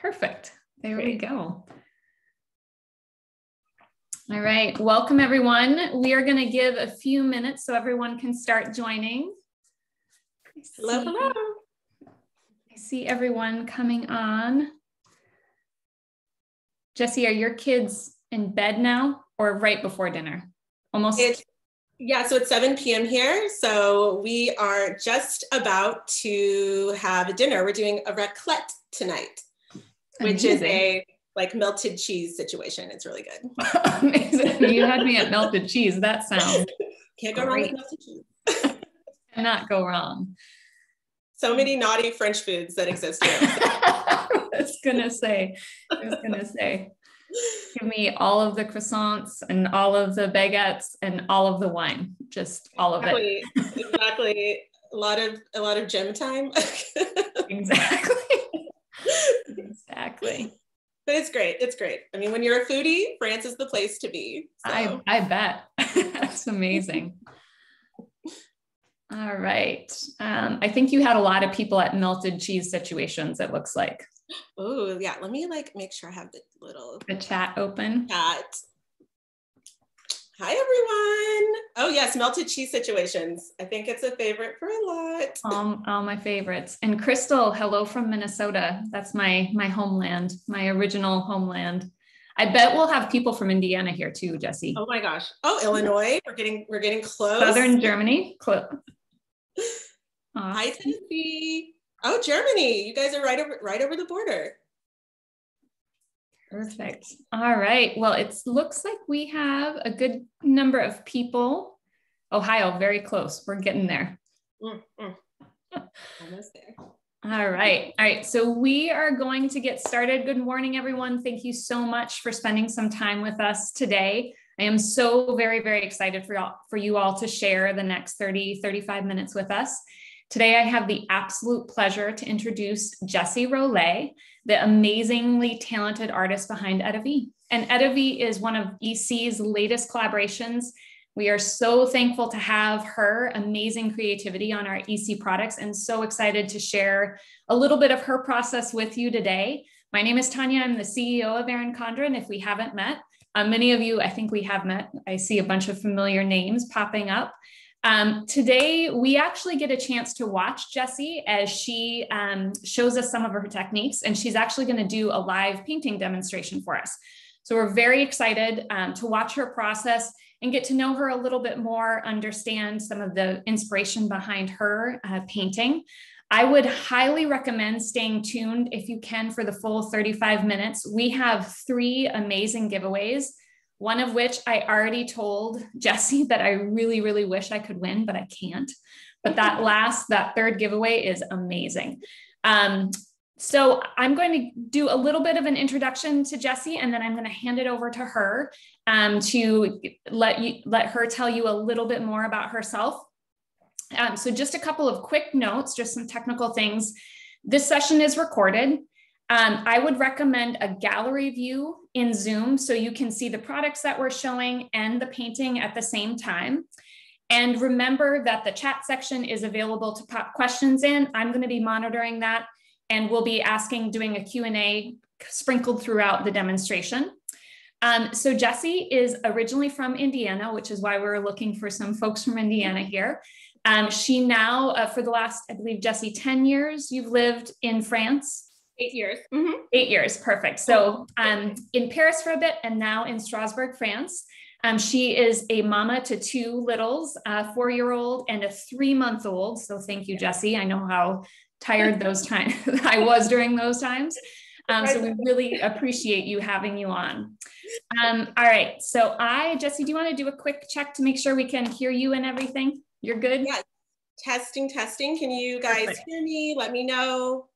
Perfect. There Great. we go. All right, welcome everyone. We are going to give a few minutes so everyone can start joining. Hello, hello. I see everyone coming on. Jessi, are your kids in bed now or right before dinner? Almost. It's, yeah, so it's 7 p.m. here. So we are just about to have dinner. We're doing a raclette tonight, which Amazing. is a like melted cheese situation. It's really good. Amazing. You had me at melted cheese. That sounds can't go great. wrong with melted cheese. Cannot go wrong. So many naughty French foods that exist here. I was gonna say, I was gonna say, give me all of the croissants and all of the baguettes and all of the wine, just all of exactly. it. exactly. A lot of a lot of gym time. exactly. Exactly but it's great. It's great. I mean, when you're a foodie, France is the place to be. So. I, I bet. That's amazing. All right. Um, I think you had a lot of people at melted cheese situations, it looks like. Oh, yeah. Let me like make sure I have the little the chat open. Chat. Hi, everyone. Oh, yes, melted cheese situations. I think it's a favorite for a lot. Um, all my favorites. And Crystal, hello from Minnesota. That's my my homeland, my original homeland. I bet we'll have people from Indiana here too, Jessi. Oh my gosh. Oh, Illinois. We're getting we're getting close. Southern Germany. Close. Hi, Tennessee. Oh, Germany. You guys are right over right over the border. Perfect. All right. Well, it looks like we have a good number of people. Ohio, very close. We're getting there. Mm, mm. Almost there. All right. All right. So we are going to get started. Good morning, everyone. Thank you so much for spending some time with us today. I am so very, very excited for, y'all, for you all to share the next 30, 35 minutes with us. Today, I have the absolute pleasure to introduce Jessi Raulet, the amazingly talented artist behind EttaVee. And EttaVee is one of EC's latest collaborations. We are so thankful to have her amazing creativity on our EC products and so excited to share a little bit of her process with you today. My name is Tanya. I'm the CEO of Erin Condren. If we haven't met, uh, many of you, I think we have met. I see a bunch of familiar names popping up. Um, today, we actually get a chance to watch Jessi as she um, shows us some of her techniques, and she's actually going to do a live painting demonstration for us. So we're very excited um, to watch her process and get to know her a little bit more, understand some of the inspiration behind her uh, painting. I would highly recommend staying tuned if you can for the full 35 minutes. We have three amazing giveaways one of which I already told Jessi that I really, really wish I could win, but I can't. But that last, that third giveaway is amazing. Um, so I'm going to do a little bit of an introduction to Jessi, and then I'm going to hand it over to her um, to let you let her tell you a little bit more about herself. Um, so just a couple of quick notes, just some technical things. This session is recorded. Um, I would recommend a gallery view in Zoom so you can see the products that we're showing and the painting at the same time. And remember that the chat section is available to pop questions in. I'm going to be monitoring that and we'll be asking, doing a Q&A sprinkled throughout the demonstration. Um, so Jessi is originally from Indiana, which is why we're looking for some folks from Indiana here. Um, she now, uh, for the last, I believe, Jessi, 10 years, you've lived in France. Eight years. Mm-hmm. Eight years. Perfect. So um, in Paris for a bit and now in Strasbourg, France. Um, she is a mama to two littles, a four year old and a three month old. So thank you, Jessi. I know how tired those times I was during those times. Um, so we really appreciate you having you on. Um, all right. So I, Jessi, do you want to do a quick check to make sure we can hear you and everything? You're good? Yeah. Testing, testing. Can you guys Perfect. hear me? Let me know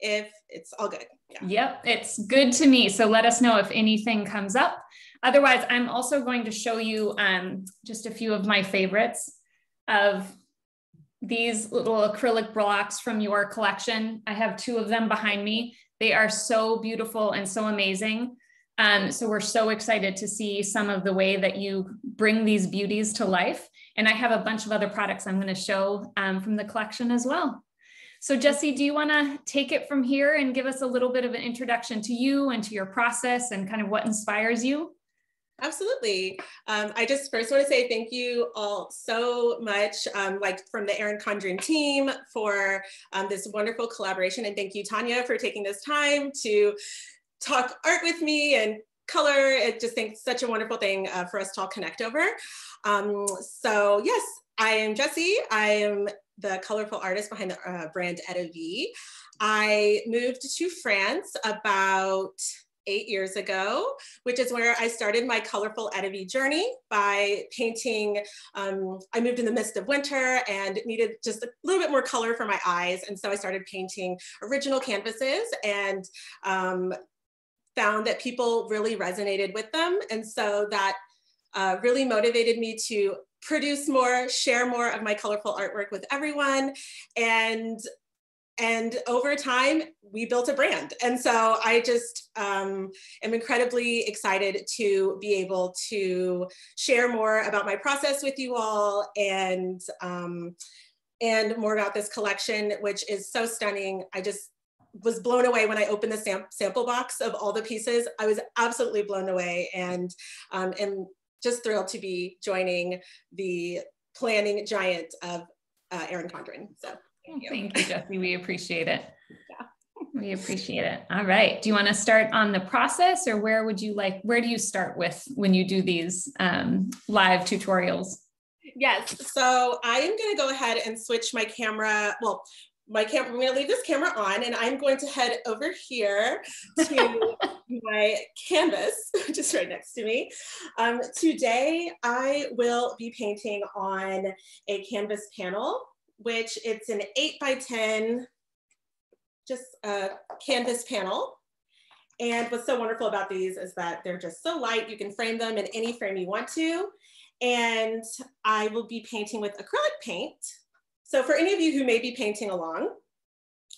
if it's all good. Yeah. Yep, it's good to me. So let us know if anything comes up. Otherwise, I'm also going to show you um, just a few of my favorites of these little acrylic blocks from your collection. I have two of them behind me. They are so beautiful and so amazing. Um, so we're so excited to see some of the way that you bring these beauties to life. And I have a bunch of other products I'm going to show um, from the collection as well. So Jessi, do you want to take it from here and give us a little bit of an introduction to you and to your process and kind of what inspires you? Absolutely. Um, I just first want to say thank you all so much, um, like from the Erin Condren team for um, this wonderful collaboration. And thank you, Tanya, for taking this time to talk art with me and color. It just think such a wonderful thing uh, for us to all connect over. Um, so yes, I am Jessi. I am the colorful artist behind the uh, brand V. I moved to France about eight years ago, which is where I started my colorful EttaVee journey by painting. Um, I moved in the midst of winter and needed just a little bit more color for my eyes. And so I started painting original canvases and um, found that people really resonated with them. And so that uh, really motivated me to produce more, share more of my colorful artwork with everyone. And and over time we built a brand. And so i just um, am incredibly excited to be able to share more about my process with you all and um, and more about this collection which is so stunning. I just was blown away when i opened the sam sample box of all the pieces. I was absolutely blown away and um, am just thrilled to be joining the planning giant of uh, erin condren so Thank you. Thank you, Jessi. We appreciate it. Yeah. We appreciate it. All right. Do you want to start on the process or where would you like, where do you start with when you do these um, live tutorials? Yes. So I am going to go ahead and switch my camera. Well, my camera, I'm going to leave this camera on and I'm going to head over here to my canvas, just right next to me. Um, today, I will be painting on a canvas panel which it's an eight by 10, just a canvas panel. And what's so wonderful about these is that they're just so light. You can frame them in any frame you want to. And I will be painting with acrylic paint. So for any of you who may be painting along,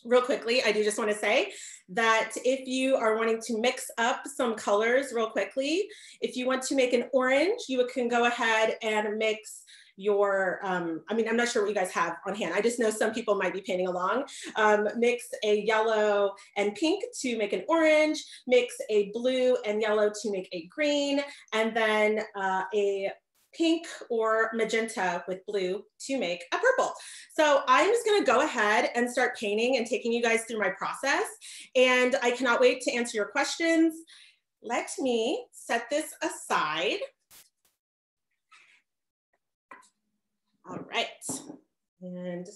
real quickly, I do just want to say that if you are wanting to mix up some colors real quickly, if you want to make an orange, you can go ahead and mix your, um, I mean, I'm not sure what you guys have on hand. I just know some people might be painting along. Um, mix a yellow and pink to make an orange, mix a blue and yellow to make a green, and then uh, a pink or magenta with blue to make a purple. So I'm just gonna go ahead and start painting and taking you guys through my process. And I cannot wait to answer your questions. Let me set this aside. All right. And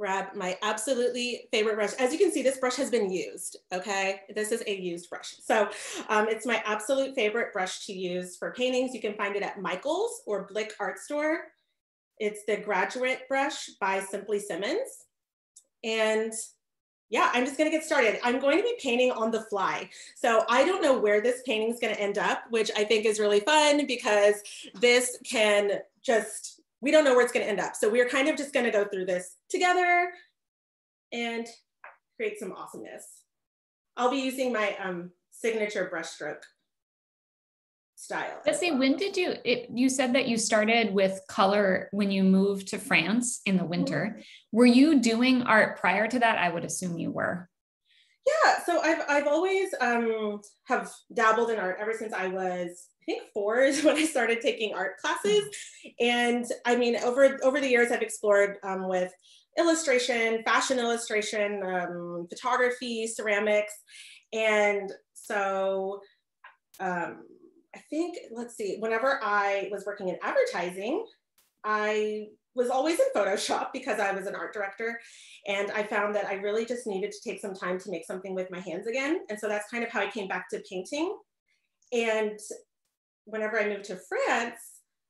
grab my absolutely favorite brush. As you can see, this brush has been used, okay? This is a used brush. So um, it's my absolute favorite brush to use for paintings. You can find it at Michael's or Blick Art Store. It's the Graduate Brush by Simply Simmons. And yeah, I'm just gonna get started. I'm going to be painting on the fly. So I don't know where this painting is gonna end up, which I think is really fun because this can just, we don't know where it's gonna end up. So we're kind of just gonna go through this together and create some awesomeness. I'll be using my um, signature brushstroke style. Let's see, when did you, it, you said that you started with color when you moved to France in the winter. Mm-hmm. Were you doing art prior to that? I would assume you were. Yeah, so I've, I've always um, have dabbled in art ever since I was, I think four is when I started taking art classes. And I mean, over, over the years, I've explored um, with illustration, fashion illustration, um, photography, ceramics. And so um, I think, let's see, whenever I was working in advertising, I was always in Photoshop because I was an art director. And I found that I really just needed to take some time to make something with my hands again. And so that's kind of how I came back to painting. And whenever I moved to France,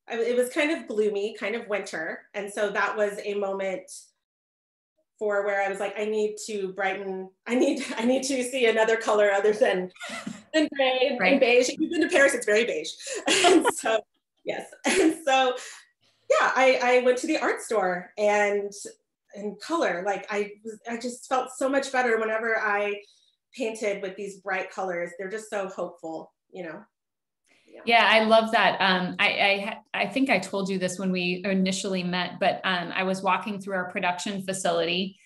I, it was kind of gloomy, kind of winter. And so that was a moment for where I was like, I need to brighten, I need, I need to see another color other than and gray and, right. and beige. You've been to Paris, it's very beige. and so, yes. And so, yeah, I, I went to the art store and in color, like I I just felt so much better whenever I painted with these bright colors. They're just so hopeful, you know? Yeah. yeah, I love that. Um, I, I I think I told you this when we initially met, but um, I was walking through our production facility,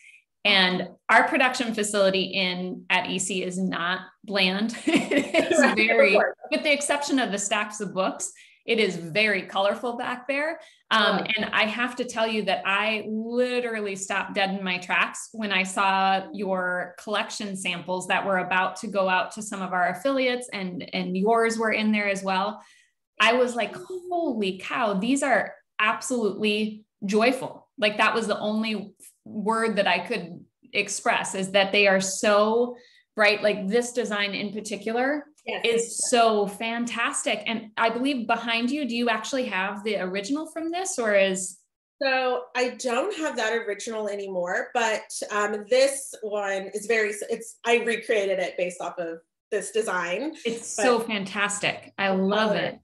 and our production facility in at EC is not bland. it's very, with the exception of the stacks of books, it is very colorful back there. Um. And I have to tell you that I literally stopped dead in my tracks when I saw your collection samples that were about to go out to some of our affiliates, and and yours were in there as well. I was like, holy cow, these are absolutely joyful. Like that was the only word that I could express is that they are so bright. Like this design in particular yes. is so fantastic. And I believe behind you, do you actually have the original from this or is so I don't have that original anymore, but um, this one is very, it's, I recreated it based off of this design. It's so fantastic. I love it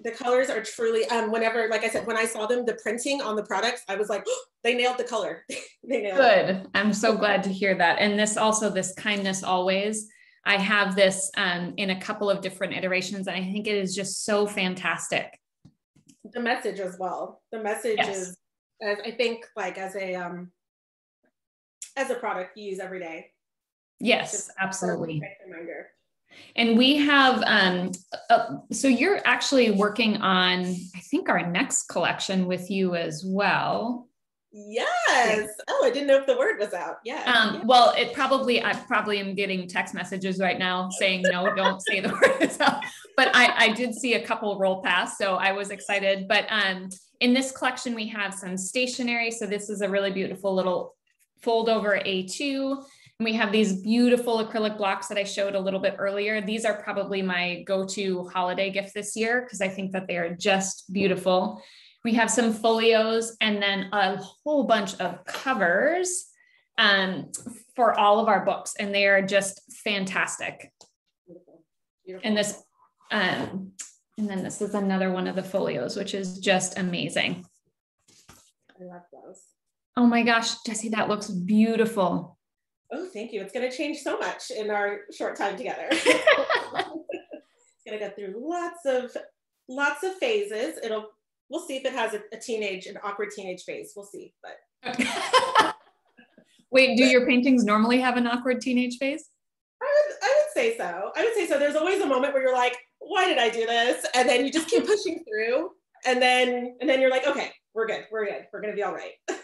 the colors are truly um whenever like i said when i saw them the printing on the products i was like oh, they nailed the color they nailed good it. i'm so glad to hear that and this also this kindness always i have this um, in a couple of different iterations and i think it is just so fantastic. The message as well. The message yes. is as i think like as a um as a product you use every day. Yes absolutely. reminder. And we have, um, uh, so you're actually working on, I think, our next collection with you as well. Yes. Oh, I didn't know if the word was out. Yeah. Um, yeah. Well, it probably, I probably am getting text messages right now saying, no, don't say the word is out. But I, I did see a couple roll past, so I was excited. But um, in this collection, we have some stationery. So this is a really beautiful little fold over A2. And we have these beautiful acrylic blocks that I showed a little bit earlier. These are probably my go-to holiday gift this year because I think that they are just beautiful. We have some folios and then a whole bunch of covers um, for all of our books, and they are just fantastic. Beautiful. Beautiful. And this, um, and then this is another one of the folios, which is just amazing. I love those. Oh my gosh, Jessi, that looks beautiful. Oh, thank you. It's going to change so much in our short time together. it's going to go through lots of lots of phases. It'll we'll see if it has a, a teenage an awkward teenage phase. We'll see, but Wait, do your paintings normally have an awkward teenage phase? I would, I would say so. I would say so. There's always a moment where you're like, why did I do this? And then you just keep pushing through. And then and then you're like, okay, we're good. We're good. We're gonna be all right.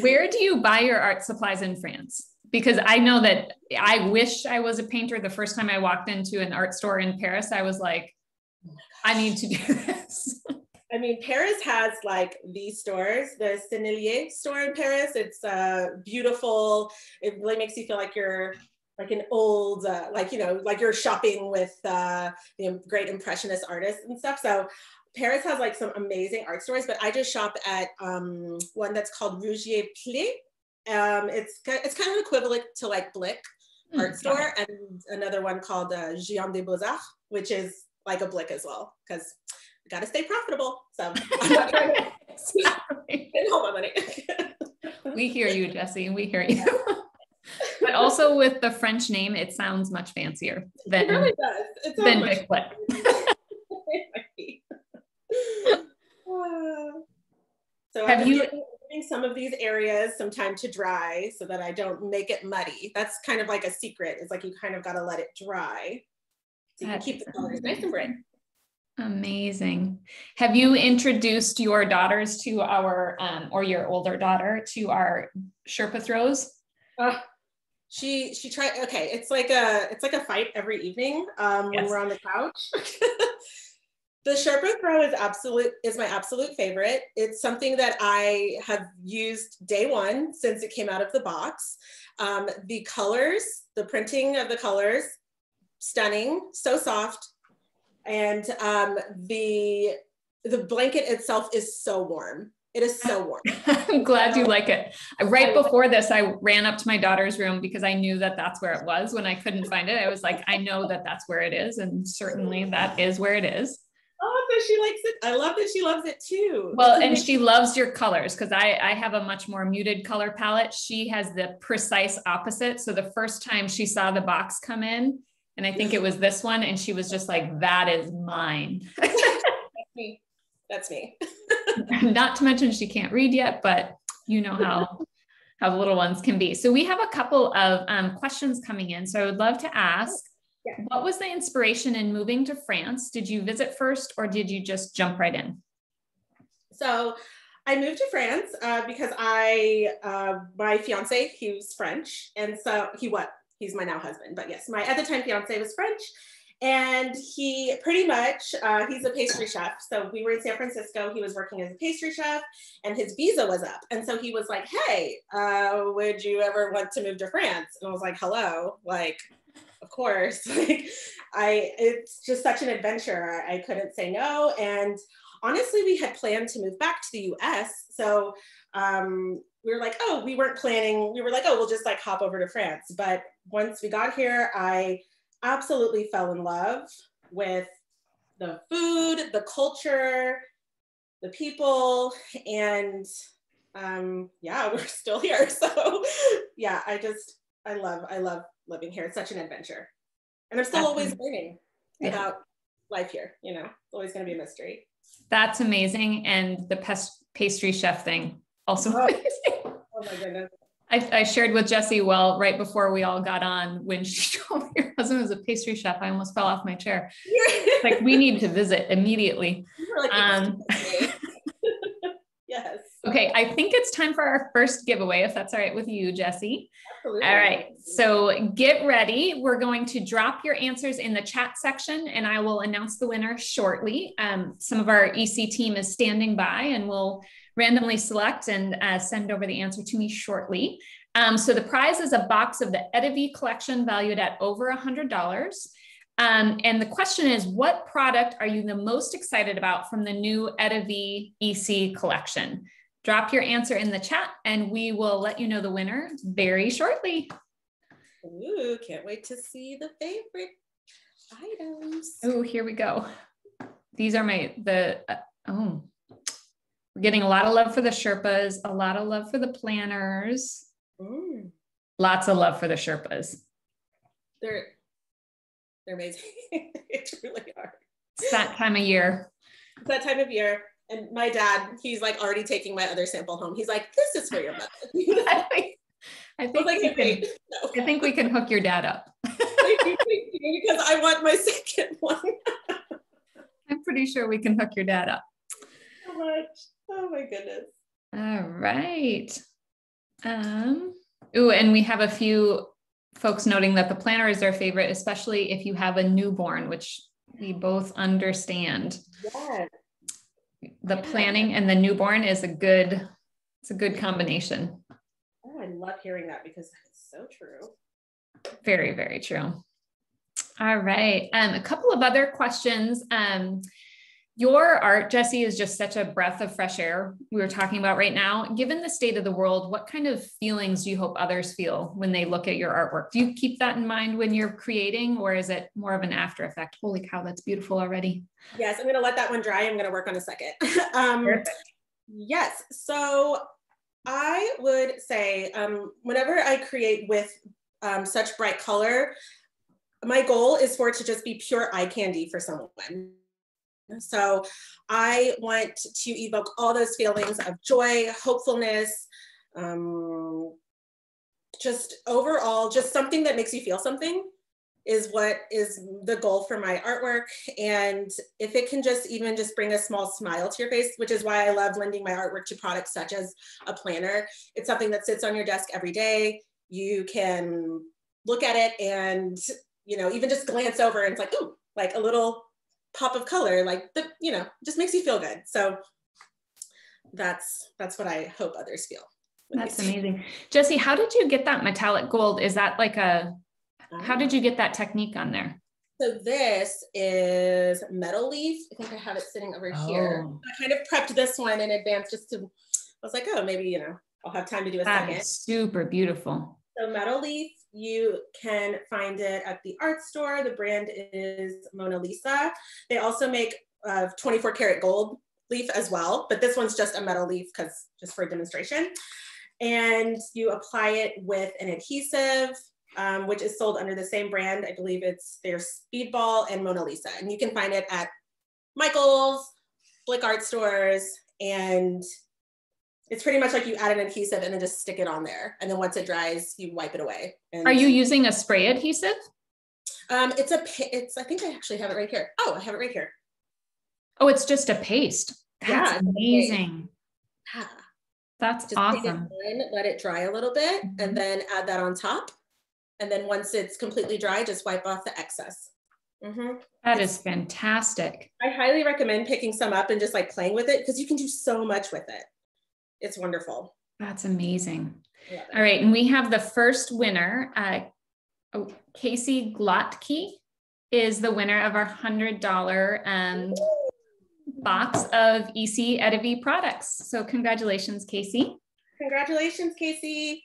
Where do you buy your art supplies in France? Because I know that I wish I was a painter. The first time I walked into an art store in Paris, I was like, I need to do this. I mean, Paris has like these stores, the Sennelier store in Paris. It's uh, beautiful. It really makes you feel like you're like an old, uh, like, you know, like you're shopping with uh, know, great impressionist artists and stuff. So Paris has like some amazing art stores, but I just shop at um, one that's called Rougier Plé. Um, it's it's kind of equivalent to like Blick mm, art store, and another one called uh, Géant des Beaux Arts, which is like a Blick as well, because we got to stay profitable. So I'm not trying to spend all my money. we hear you, Jessi. We hear you. but also with the French name, it sounds much fancier than, it really does. Than Big Blick. so have you giving some of these areas some time to dry so that I don't make it muddy. That's kind of like a secret. It's like you kind of got to let it dry so you keep the colors nice and bright. Amazing. Have you introduced your daughters to our, um, or your older daughter to our Sherpa throws? Uh, she she tried. Okay, it's like a it's like a fight every evening um, yes. when we're on the couch. The Sherpa Throw is absolute is my absolute favorite. It's something that I have used day one since it came out of the box. Um, the colors, the printing of the colors, stunning, so soft, and um, the the blanket itself is so warm. It is so warm. I'm glad you like it. Right before this, I ran up to my daughter's room because I knew that that's where it was. When I couldn't find it, I was like, I know that that's where it is, and certainly that is where it is. Oh, that she likes it. I love that she loves it too. Well, and she loves your colors because I, I have a much more muted color palette. She has the precise opposite. So the first time she saw the box come in And I think it was this one. And she was just like, that is mine. That's me. That's me. Not to mention she can't read yet, but you know how how little ones can be. So we have a couple of um, questions coming in. So I would love to ask, yeah. what was the inspiration in moving to France? Did you visit first or did you just jump right in? So I moved to France uh, because I, uh, my fiance, he was French. And so he what? He's my now husband, but yes, my at the time fiance was French. And he pretty much, uh, he's a pastry chef. So we were in San Francisco. He was working as a pastry chef and his visa was up. And so he was like, hey, uh, would you ever want to move to France? And I was like, hello, like, of course. like, I, it's just such an adventure. I couldn't say no. And honestly, we had planned to move back to the US. So um, we were like, oh, we weren't planning. We were like, oh, we'll just like hop over to France. But once we got here, I, absolutely fell in love with the food, the culture, the people, and um, yeah, we're still here. So yeah, I just I love I love living here. It's such an adventure, and I'm still always learning yeah. about life here. You know, it's always going to be a mystery. That's amazing, and the pest- pastry chef thing also. Oh, oh my goodness. I, I, shared with Jessi well right before we all got on when she told me her husband was a pastry chef. I almost fell off my chair. like we need to visit immediately. Like, um, yes. Okay, I think it's time for our first giveaway, if that's all right with you, Jessi. Absolutely. All right, so get ready. We're going to drop your answers in the chat section and I will announce the winner shortly. Um, some of our EC team is standing by and we'll randomly select and uh, send over the answer to me shortly. Um, so the prize is a box of the EttaVee collection valued at over $100. Um, and the question is, what product are you the most excited about from the new EttaVee EC collection? Drop your answer in the chat and we will let you know the winner very shortly. Ooh, can't wait to see the favorite items. Oh, here we go. These are my, the, uh, oh, we're getting a lot of love for the Sherpas, a lot of love for the planners. Mm. Lots of love for the Sherpas. They're they're amazing. it's really hard. It's that time of year. It's that time of year. And my dad, he's like already taking my other sample home. He's like, this is for your mother. I think, I think, like, we can, no. I think we can hook your dad up. because I want my second one. I'm pretty sure we can hook your dad up. So much. Oh my goodness. All right. Um, ooh, and we have a few folks noting that the planner is their favorite, especially if you have a newborn, which we both understand. Yes. The planning and the newborn is a good, it's a good combination. Oh, I love hearing that because it's so true. Very, very true. All right. Um, a couple of other questions. Um, your art, Jessi, is just such a breath of fresh air. We were talking about right now. Given the state of the world, what kind of feelings do you hope others feel when they look at your artwork? Do you keep that in mind when you're creating, or is it more of an after effect? Holy cow, that's beautiful already. Yes, I'm going to let that one dry. I'm going to work on a second. um, Perfect. Yes. So I would say um, whenever I create with um, such bright color, my goal is for it to just be pure eye candy for someone so I want to evoke all those feelings of joy, hopefulness, um, just overall, just something that makes you feel something is what is the goal for my artwork. And if it can just even just bring a small smile to your face, which is why I love lending my artwork to products such as a planner. It's something that sits on your desk every day. You can look at it and, you know, even just glance over and it's like, ooh, like a little pop of color, like the, you know, just makes you feel good. So that's that's what I hope others feel. That's amazing. Jessi, how did you get that metallic gold? Is that like a how did you get that technique on there? So this is metal leaf. I think I have it sitting over oh. here. I kind of prepped this one in advance just to, I was like, oh, maybe, you know, I'll have time to do a that second. super beautiful. So metal leaf you can find it at the art store. The brand is Mona Lisa. They also make uh, 24 karat gold leaf as well, but this one's just a metal leaf because just for demonstration. And you apply it with an adhesive um, which is sold under the same brand. I believe it's their Speedball and Mona Lisa. And you can find it at Michael's, Blick Art Stores, and it's pretty much like you add an adhesive and then just stick it on there. And then once it dries, you wipe it away. And Are you using a spray adhesive? Um, it's a, it's, I think I actually have it right here. Oh, I have it right here. Oh, it's just a paste. That's yeah, amazing. Yeah. That's just awesome. It let it dry a little bit mm-hmm. and then add that on top. And then once it's completely dry, just wipe off the excess. Mm-hmm. That is fantastic. I highly recommend picking some up and just like playing with it because you can do so much with it. It's wonderful. That's amazing. All right. And we have the first winner. Uh, oh, Casey Glotke is the winner of our $100 um, box of EC EttaVee products. So congratulations, Casey. Congratulations, Casey.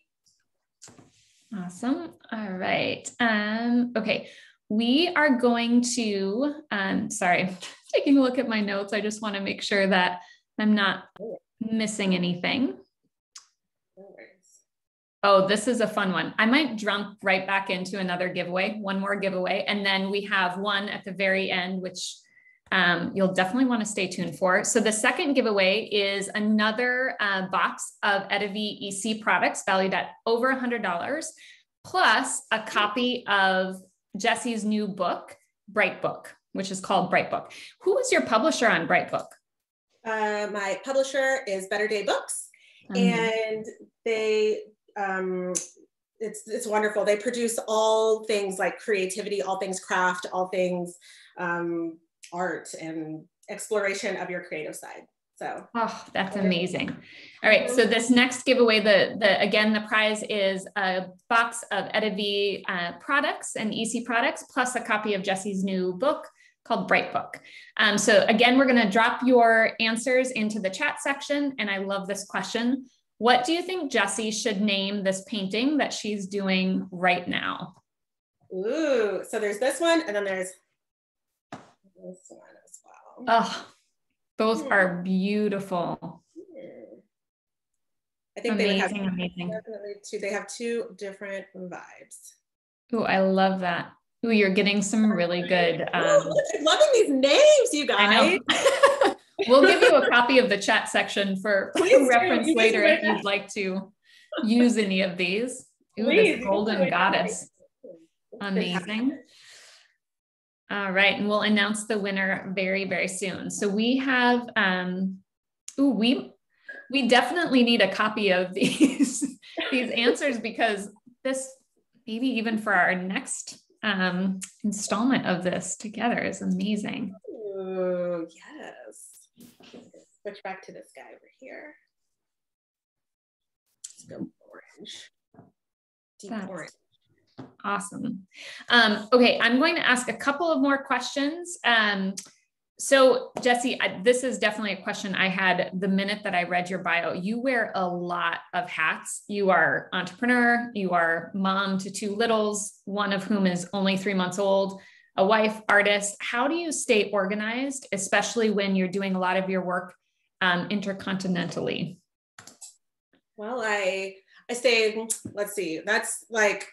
Awesome. All right. Um, okay. We are going to, um, sorry, taking a look at my notes. I just want to make sure that I'm not missing anything. Oh, this is a fun one. I might jump right back into another giveaway, one more giveaway. And then we have one at the very end, which um, you'll definitely want to stay tuned for. So the second giveaway is another uh, box of EttaVee EC products valued at over $100, plus a copy of Jessi's new book, Bright Book, which is called Bright Book. Who is your publisher on Bright Book? Uh, my publisher is Better Day Books, mm-hmm. and they um, it's it's wonderful. They produce all things like creativity, all things craft, all things um, art and exploration of your creative side. So oh, that's amazing. All right. So this next giveaway, the the again, the prize is a box of EttaVee uh, products and EC products, plus a copy of Jessi's new book called Bright Book. Um, so again, we're going to drop your answers into the chat section. And I love this question. What do you think Jessi should name this painting that she's doing right now? Ooh, so there's this one, and then there's this one as well. Oh, both are beautiful. I think amazing, they have amazing. definitely two. They have two different vibes. Oh, I love that. Oh, you're getting some really good. Um, Ooh, I'm loving these names, you guys. I know. we'll give you a copy of the chat section for reference later if you'd like to use any of these. Ooh, Please, this golden goddess. Amazing. All right, and we'll announce the winner very, very soon. So we have, um, ooh, we we definitely need a copy of these these answers because this maybe even for our next um, installment of this together is amazing. Ooh, yes. Switch back to this guy over here. Let's go orange. Deep That's orange. Awesome. Um, okay, I'm going to ask a couple of more questions. Um, so, Jessi, this is definitely a question I had the minute that I read your bio. You wear a lot of hats. You are entrepreneur, you are mom to two littles, one of whom is only three months old, a wife, artist. How do you stay organized, especially when you're doing a lot of your work um, intercontinentally? Well, I I stay. Let's see. That's like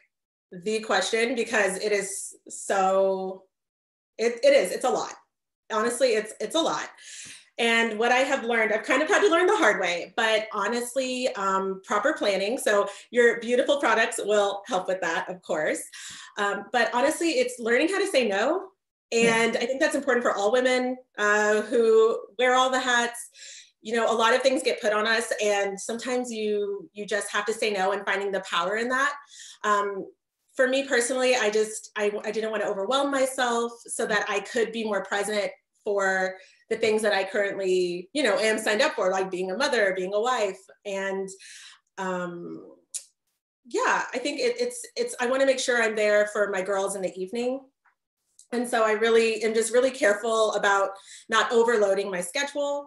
the question because it is so. It, it is. It's a lot honestly, it's it's a lot. And what I have learned, I've kind of had to learn the hard way, but honestly, um, proper planning. So your beautiful products will help with that, of course. Um, but honestly, it's learning how to say no. And I think that's important for all women uh, who wear all the hats. You know, a lot of things get put on us, and sometimes you you just have to say no and finding the power in that. Um, for me personally, I just I, I didn't want to overwhelm myself so that I could be more present for the things that I currently, you know, am signed up for, like being a mother, being a wife. And um, yeah, I think it, it's, it's, I wanna make sure I'm there for my girls in the evening. And so I really am just really careful about not overloading my schedule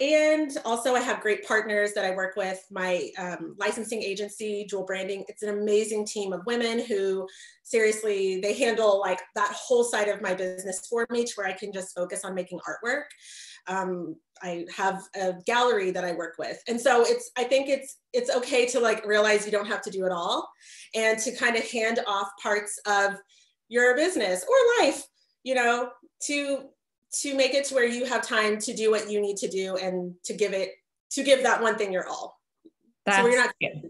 and also I have great partners that I work with, my um, licensing agency, Jewel Branding. It's an amazing team of women who seriously, they handle like that whole side of my business for me to where I can just focus on making artwork. Um, I have a gallery that I work with. And so it's, I think it's, it's okay to like realize you don't have to do it all and to kind of hand off parts of your business or life, you know, to, to make it to where you have time to do what you need to do and to give it, to give that one thing your all. That's, so you're not, yeah.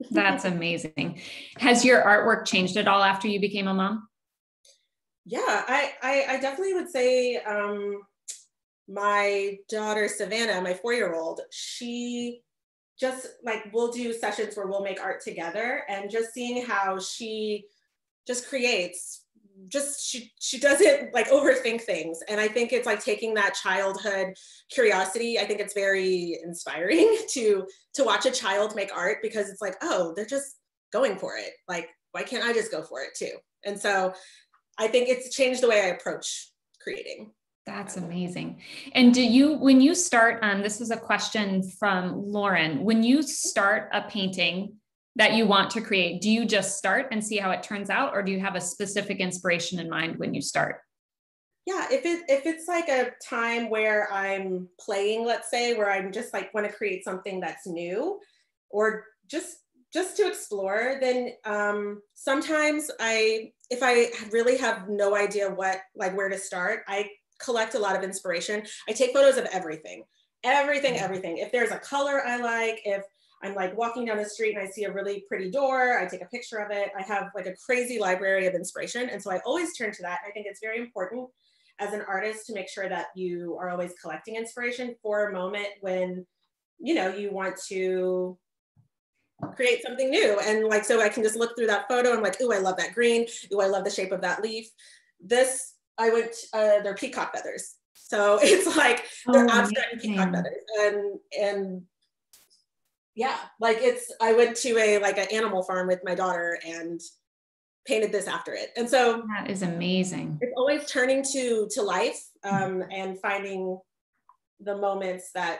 That's amazing. Has your artwork changed at all after you became a mom? Yeah, I, I, I definitely would say, um, my daughter Savannah, my four-year-old, she just like we'll do sessions where we'll make art together and just seeing how she just creates just she she doesn't like overthink things. And i think it's like taking that childhood curiosity i think it's very inspiring to to watch a child make art because it's like oh they're just going for it. Like why can't i just go for it too? And so i think it's changed the way i approach creating. That's amazing. And do you, when you start, um, this is a question from Lauren, when you start a painting that you want to create, do you just start and see how it turns out? Or do you have a specific inspiration in mind when you start? Yeah, if it if it's like a time where I'm playing, let's say, where I'm just like want to create something that's new, or just just to explore, then um, sometimes I, if I really have no idea what like where to start, I collect a lot of inspiration. I take photos of everything, everything, mm. everything. If there's a color I like, if I'm like walking down the street and I see a really pretty door, I take a picture of it. I have like a crazy library of inspiration. And so I always turn to that. I think it's very important as an artist to make sure that you are always collecting inspiration for a moment when, you know, you want to create something new. And like, so I can just look through that photo and like, oh, I love that green. Oh, I love the shape of that leaf. This I went, uh, they're peacock feathers. So it's like they're oh, abstract peacock feathers. And, and yeah, like it's, I went to a, like an animal farm with my daughter and painted this after it. And so that is amazing. It's always turning to, to life um, and finding the moments that,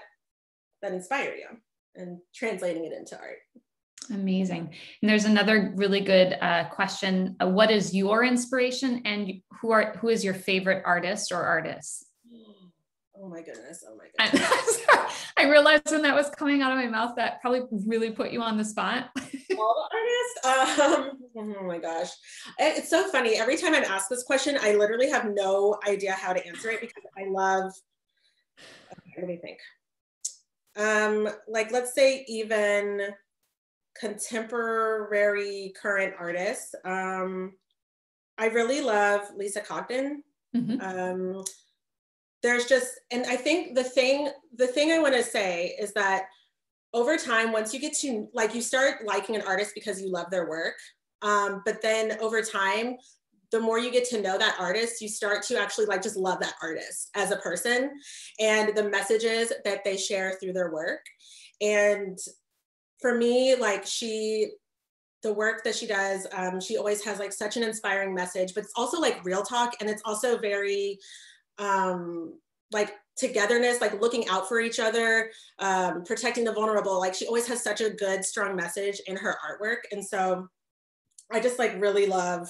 that inspire you and translating it into art. Amazing. And there's another really good uh, question. Uh, what is your inspiration and who are who is your favorite artist or artists? Oh my goodness. Oh my goodness. I realized when that was coming out of my mouth that probably really put you on the spot. All the artists? Um, oh my gosh. It's so funny. Every time I'm asked this question, I literally have no idea how to answer it because I love, okay, let me think. Um, like let's say even contemporary current artists. Um, I really love Lisa Congdon. Mm-hmm. Um, there's just, and I think the thing, the thing I want to say is that over time, once you get to like, you start liking an artist because you love their work. Um, but then over time, the more you get to know that artist, you start to actually like just love that artist as a person and the messages that they share through their work. And for me, like she, the work that she does, um, she always has like such an inspiring message, but it's also like real talk and it's also very um, like togetherness, like looking out for each other, um, protecting the vulnerable. Like she always has such a good, strong message in her artwork. And so I just like really love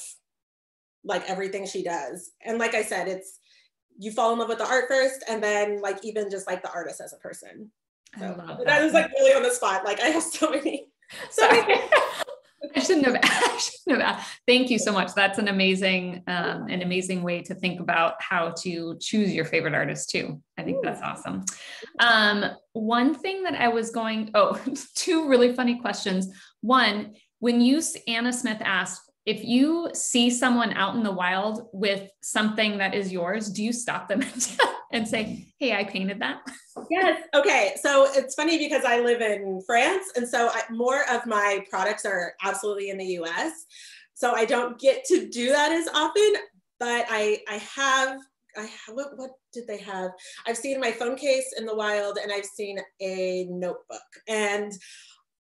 like everything she does. And like I said, it's, you fall in love with the art first and then like even just like the artist as a person. So that. that is like really on the spot. Like I have so many. So many. I shouldn't have. I shouldn't have. Thank you so much. That's an amazing, um, an amazing way to think about how to choose your favorite artist too. I think that's awesome. Um, one thing that I was going. Oh, two really funny questions. One, when you Anna Smith asked if you see someone out in the wild with something that is yours, do you stop them and say, "Hey, I painted that"? Yes. Okay. So it's funny because I live in France, and so I, more of my products are absolutely in the U.S. So I don't get to do that as often, but I I have I what, what did they have? I've seen my phone case in the wild and I've seen a notebook and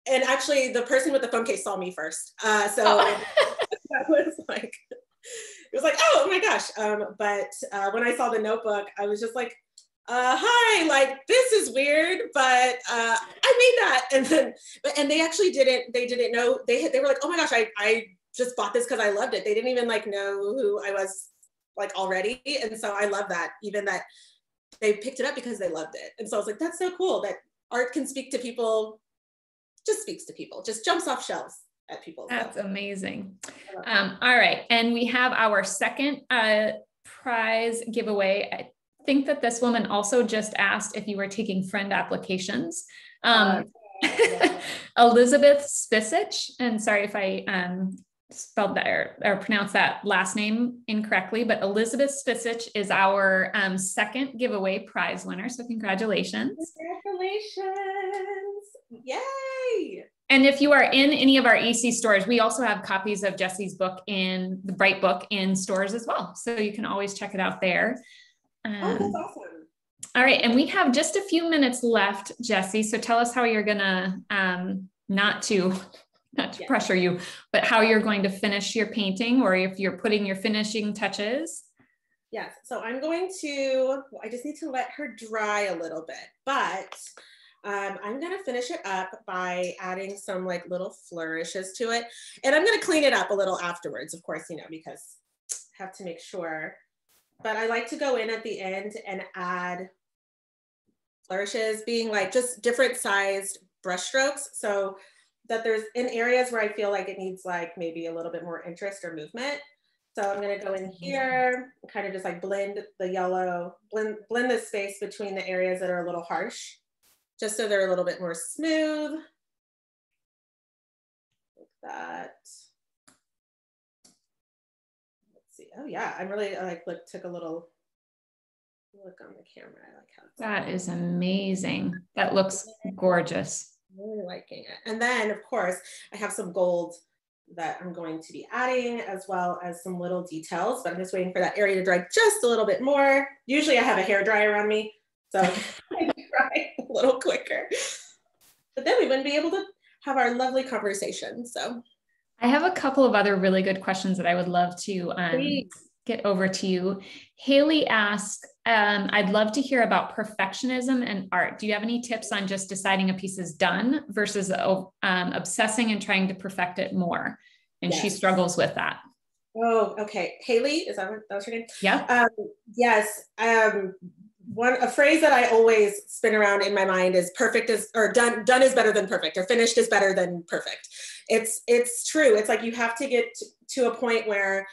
and actually the person with the phone case saw me first. Uh, so oh. that was like, it was like, oh, my gosh. Um, but uh, when I saw the notebook, I was just like, uh, hi, like this is weird, but uh, I made that. And then, but, and they actually didn't, they didn't know, they, they were like, oh my gosh, I, I just bought this because I loved it. They didn't even like know who I was like already. And so I love that, even that they picked it up because they loved it. And so I was like, that's so cool that art can speak to people, just speaks to people, just jumps off shelves at people. That's so. amazing. Um, all right. And we have our second uh, prize giveaway. I think that this woman also just asked if you were taking friend applications. Um, uh, Elizabeth Spisich, and sorry if I um, spelled that or, or, pronounced that last name incorrectly, but Elizabeth Spisich is our um, second giveaway prize winner. So congratulations. Congratulations. Yay. And if you are in any of our EC stores, we also have copies of Jessi's book in the Bright Book in stores as well. So you can always check it out there. Um, oh, that's awesome. All right. And we have just a few minutes left, Jessi. So tell us how you're going to, um, not to not to pressure you, but how you're going to finish your painting or if you're putting your finishing touches. Yes. So I'm going to, I just need to let her dry a little bit, but um, I'm going to finish it up by adding some like little flourishes to it. And I'm going to clean it up a little afterwards, of course, you know, because I have to make sure. But I like to go in at the end and add flourishes being like just different sized brush strokes. So that there's in areas where I feel like it needs like maybe a little bit more interest or movement. So I'm gonna go in here, kind of just like blend the yellow, blend, blend the space between the areas that are a little harsh, just so they're a little bit more smooth. Like that. Let's see. Oh yeah, I'm really I like look took a little look on the camera. I like how that is amazing. That looks gorgeous really liking it. And then of course I have some gold that I'm going to be adding as well as some little details, but I'm just waiting for that area to dry just a little bit more. Usually I have a hair dryer on me, so I dry a little quicker. But then we wouldn't be able to have our lovely conversation. So I have a couple of other really good questions that I would love to um, get over to you. Haley asked, um, I'd love to hear about perfectionism and art. Do you have any tips on just deciding a piece is done versus um, obsessing and trying to perfect it more? And yes. she struggles with that. Oh, okay. Haley, is that, what, that was her name? Yeah. Um, yes. One a phrase that I always spin around in my mind is perfect is or done done is better than perfect or finished is better than perfect. It's it's true. It's like you have to get to, to a point where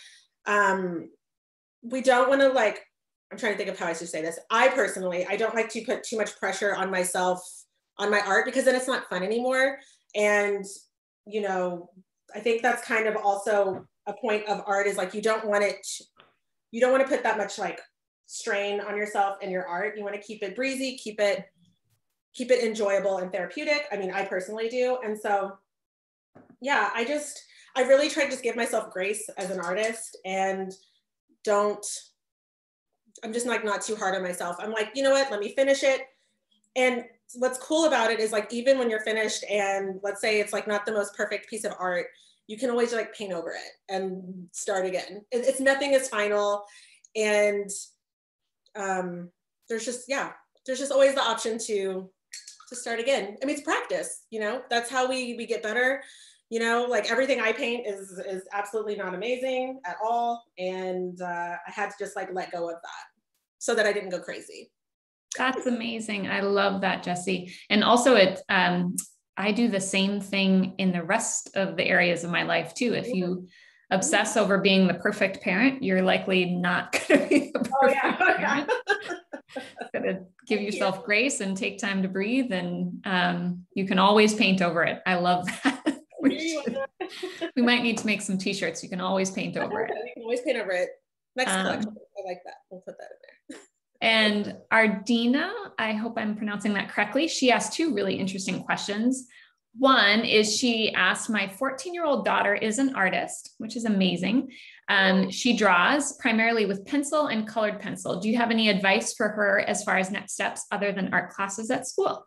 um we don't want to like i'm trying to think of how i should say this i personally i don't like to put too much pressure on myself on my art because then it's not fun anymore and you know i think that's kind of also a point of art is like you don't want it you don't want to put that much like strain on yourself and your art. You want to keep it breezy keep it keep it enjoyable and therapeutic. I mean i personally do. And so yeah i just i really try to just give myself grace as an artist and don't i'm just like not too hard on myself. I'm like you know what? Let me finish it. And what's cool about it is like even when you're finished and let's say it's like not the most perfect piece of art you can always like paint over it and start again. It's nothing is final and um there's just yeah there's just always the option to to start again. I mean it's practice you know that's how we we get better. You know like everything i paint is is absolutely not amazing at all. And uh, i had to just like let go of that so that i didn't go crazy. That's amazing. I love that Jessi. And also it um, i do the same thing in the rest of the areas of my life too. If you obsess over being the perfect parent you're likely not going to be the perfect oh, yeah. parent going to give yourself grace and take time to breathe and um, you can always paint over it i love that we might need to make some t-shirts. You can always paint over it. You can always paint over it. Next um, collection. I like that. We'll put that in there. and Ardina, I hope I'm pronouncing that correctly. She asked two really interesting questions. One is she asked, My 14 year old daughter is an artist, which is amazing. Um, she draws primarily with pencil and colored pencil. Do you have any advice for her as far as next steps other than art classes at school?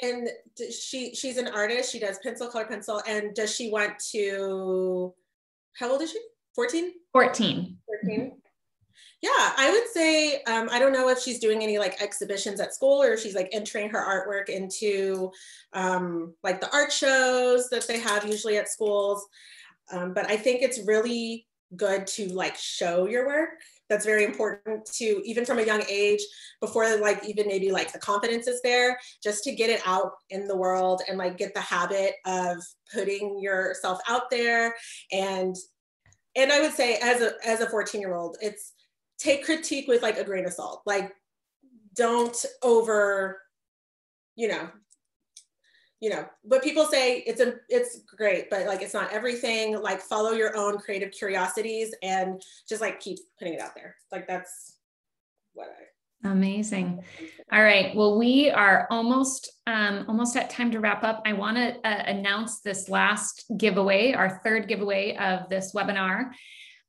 and she she's an artist she does pencil color pencil and does she want to how old is she 14 14 14 mm-hmm. Yeah i would say um, i don't know if she's doing any like exhibitions at school or if she's like entering her artwork into um, like the art shows that they have usually at schools. Um, but i think it's really good to like show your work. That's very important to even from a young age before like even maybe like the confidence is there just to get it out in the world and like get the habit of putting yourself out there. And and i would say as a as a 14 year old it's take critique with like a grain of salt. Like don't over you know you know but people say it's a it's great but like it's not everything. Like follow your own creative curiosities and just like keep putting it out there. Like that's what i amazing. All right. Well we are almost um almost at time to wrap up. I want to uh, announce this last giveaway our third giveaway of this webinar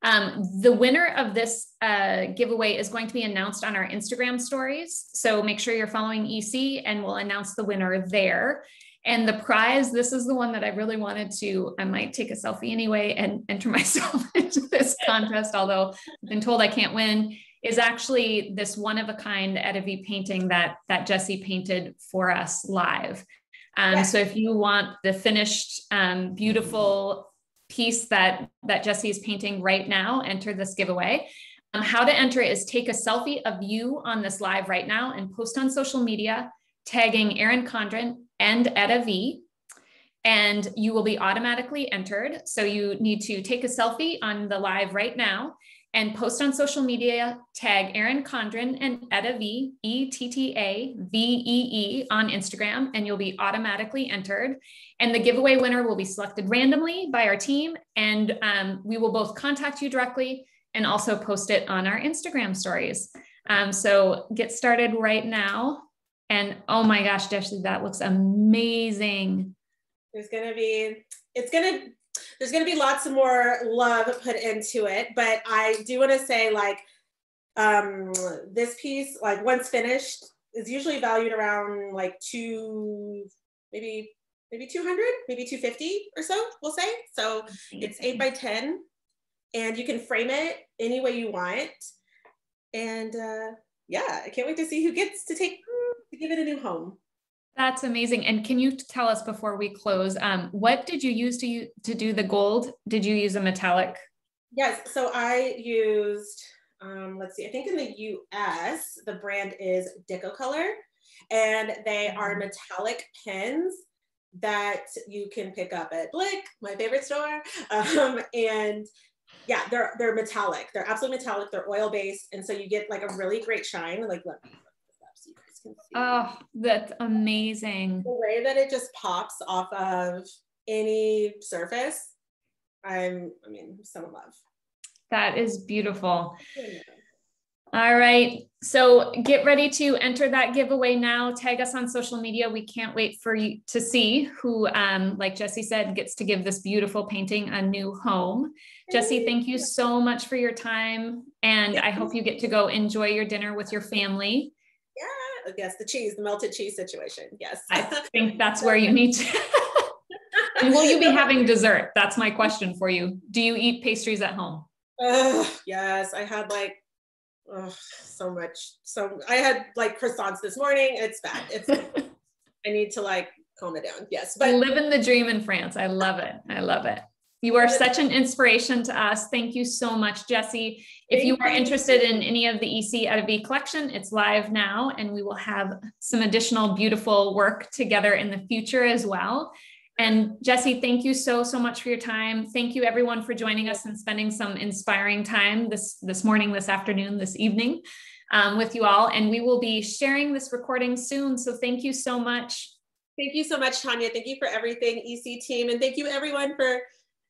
um, the winner of this uh, giveaway is going to be announced on our Instagram stories. So make sure you're following EC and we'll announce the winner there. And the prize, this is the one that I really wanted to, I might take a selfie anyway and enter myself into this contest, although I've been told I can't win, is actually this one of a kind EttaVee painting that, that Jessi painted for us live. Um, yes. So if you want the finished, um, beautiful piece that, that Jessi is painting right now, enter this giveaway. Um, how to enter is take a selfie of you on this live right now and post on social media, tagging Erin Condren and EttaVee, and you will be automatically entered. So you need to take a selfie on the live right now and post on social media, tag Erin Condren and EttaVee, E T T A V E E on Instagram, and you'll be automatically entered. And the giveaway winner will be selected randomly by our team, and um, we will both contact you directly and also post it on our Instagram stories. Um, so get started right now. And oh my gosh, Jessi, that looks amazing. There's gonna be, it's gonna, there's gonna be lots of more love put into it. But I do want to say, like, um, this piece, like once finished, is usually valued around like two, maybe maybe 200, maybe 250 or so, we'll say. So it's eight by 10 and you can frame it any way you want. And uh, yeah, I can't wait to see who gets to take to give it a new home. That's amazing. And can you tell us before we close, um, what did you use to to do the gold? Did you use a metallic? Yes. So I used, um, let's see, I think in the US, the brand is Decocolor, and they are mm-hmm. metallic pens that you can pick up at Blick, my favorite store. Um, and yeah, they're they're metallic. They're absolutely metallic. They're oil based, and so you get like a really great shine. Like let me guys can see. Oh, that's amazing. The way that it just pops off of any surface, I'm. I mean, so in love. That is beautiful. All right. So get ready to enter that giveaway now. Tag us on social media. We can't wait for you to see who, um, like Jessi said, gets to give this beautiful painting a new home. Jessi, thank you so much for your time. And I hope you get to go enjoy your dinner with your family. Yes, the cheese, the melted cheese situation. Yes. I think that's where you need to. and will you be having dessert? That's my question for you. Do you eat pastries at home? Yes, I had like oh, so much. So I had like croissants this morning. It's bad. It's I need to like calm it down. Yes. But living the dream in France. I love it. I love it. You are such an inspiration to us. Thank you so much, Jessi. If you are interested in any of the EC Etta collection, it's live now, and we will have some additional beautiful work together in the future as well. And Jessi, thank you so, so much for your time. Thank you everyone for joining us and spending some inspiring time this, this morning, this afternoon, this evening um, with you all. And we will be sharing this recording soon. So thank you so much. Thank you so much, Tanya. Thank you for everything, EC team. And thank you everyone for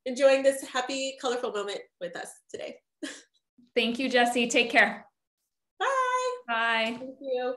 enjoying this happy, colorful moment with us today. thank you, Jessi. Take care. Bye. Bye. Thank you.